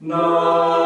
No.